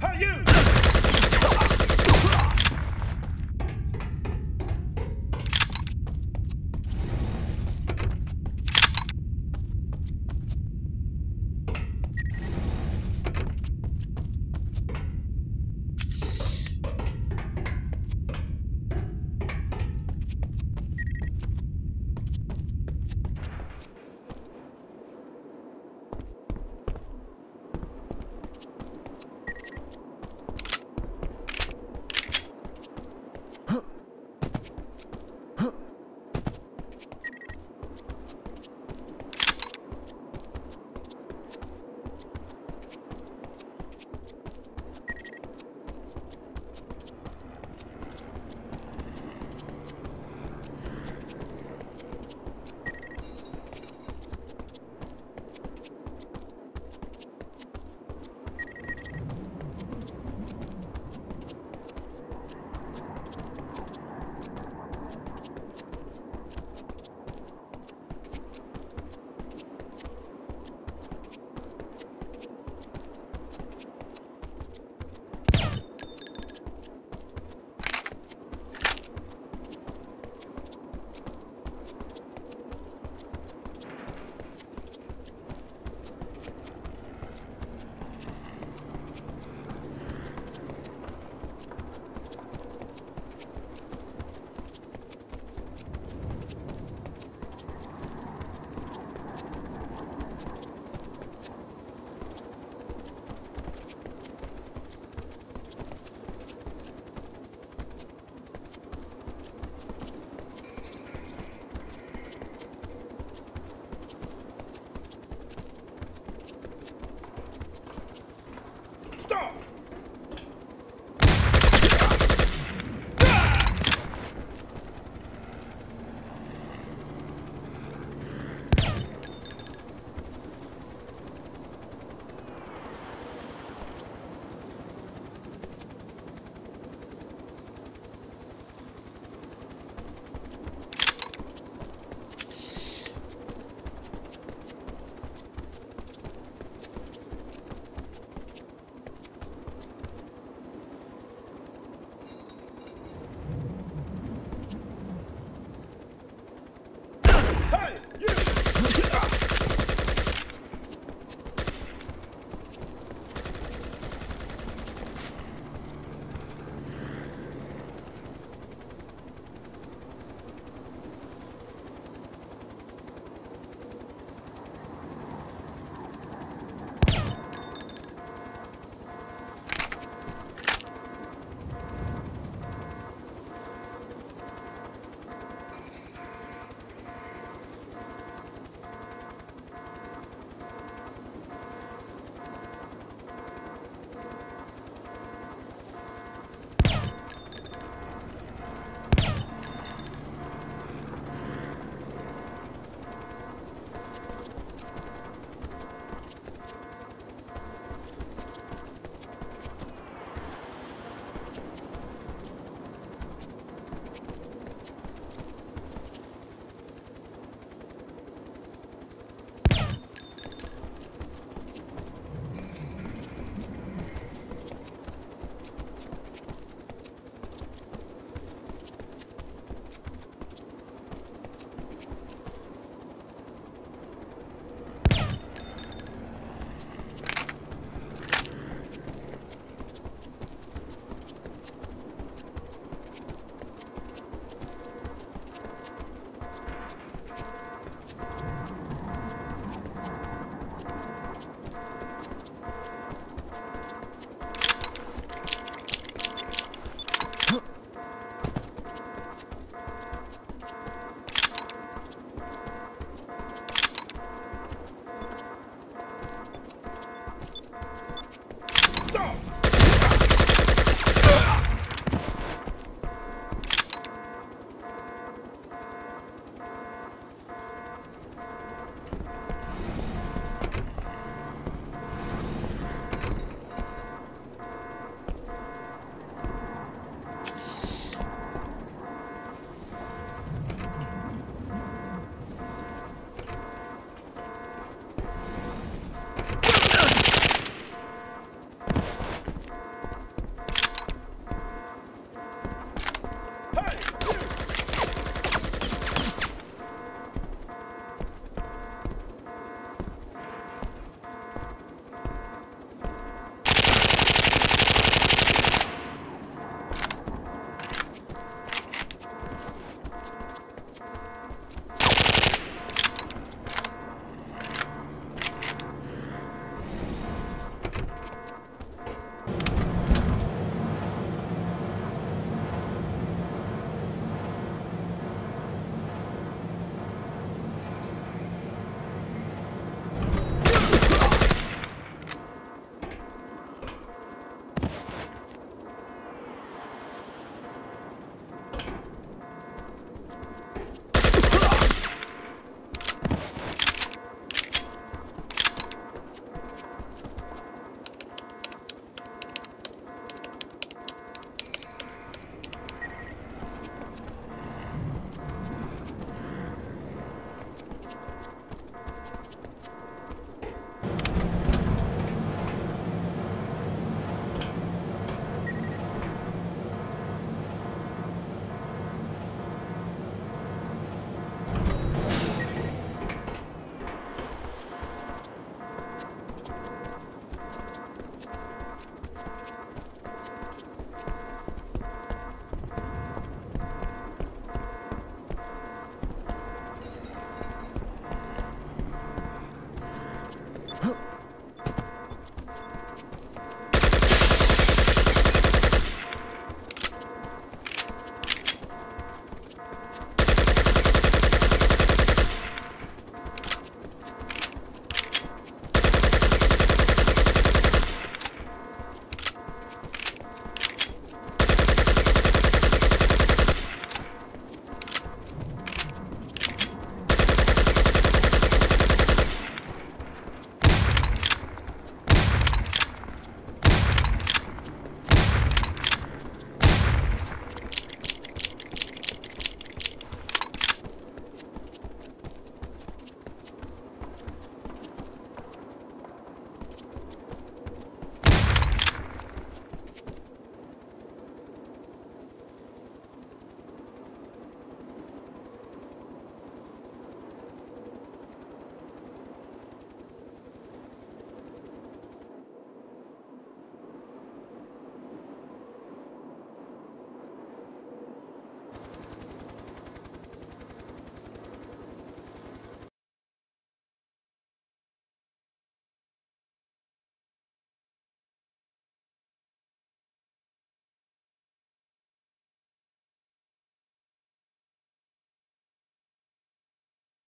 How you!